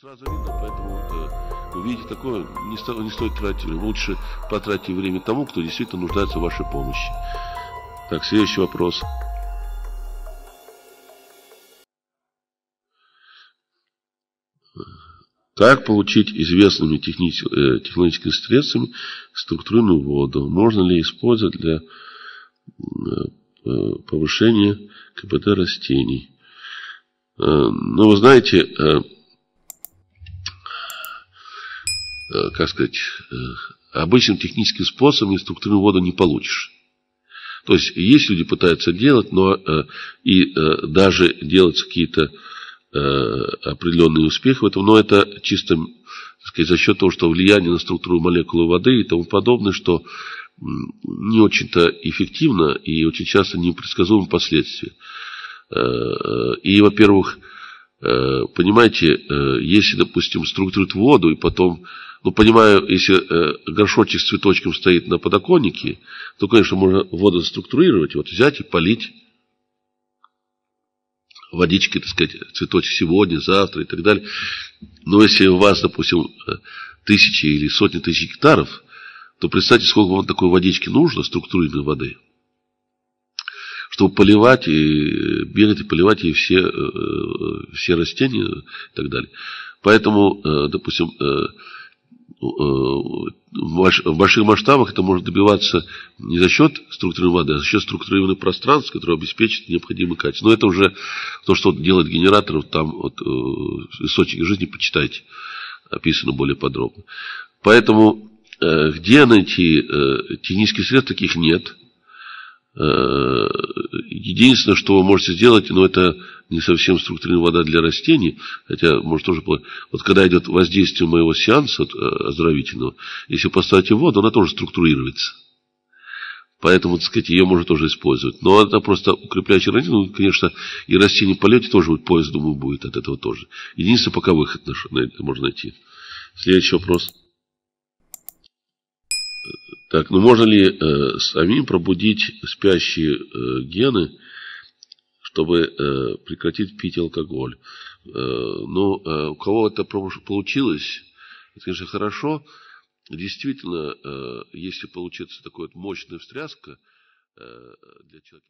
сразу видно, поэтому э, увидите такое, не, сто, не стоит тратить. Лучше потратить время тому, кто действительно нуждается в вашей помощи. Так, следующий вопрос. Как получить известными техни... э, технологическими средствами структурную воду? Можно ли использовать для э, повышения КПД растений? Ну, вы знаете, э, Э, как сказать, э, обычным техническим способом структурную воду не получишь. То есть, есть люди пытаются делать, но э, и даже делать какие-то определенные успехи в этом, но это чисто сказать, за счет того, что влияние на структуру молекулы воды и тому подобное, что не очень-то эффективно и очень часто непредсказуемы последствия. И, во-первых, понимаете, если, допустим, структурировать воду и потом ну, понимаю, если э, горшочек с цветочком стоит на подоконнике, то, конечно, можно воду структурировать, вот взять и полить водичкой, так сказать, цветочек сегодня, завтра и так далее. Но если у вас, допустим, тысячи или сотни тысяч гектаров, то представьте, сколько вам такой водички нужно, структурированной воды, чтобы поливать и бегать и поливать и все, э, э, все растения и так далее. Поэтому, э, допустим, в больших масштабах это может добиваться не за счет структурной воды, а за счет структурированных пространств, которые обеспечат необходимый качество. Но это уже то, что делает генератор, там вот, э, источники жизни, почитайте, описано более подробно. Поэтому э, где найти э, технических средств, таких нет. Единственное, что вы можете сделать, но это не совсем структурная вода для растений, хотя, может, тоже... Вот когда идет воздействие моего сеанса э, оздоровительного, если поставить в воду, она тоже структурируется. Поэтому, так сказать, ее можно тоже использовать. Но это просто укрепляющий организм. Ну, конечно, и растение полете тоже будет, поезд, думаю, будет от этого тоже. Единственное, пока выход наш, можно найти. Следующий вопрос. Так, ну можно ли э, самим пробудить спящие э, гены чтобы э, прекратить пить алкоголь. Э, ну, э, у кого это получилось, это, конечно, хорошо. Действительно, э, если получится такая вот мощная встряска э, для человека.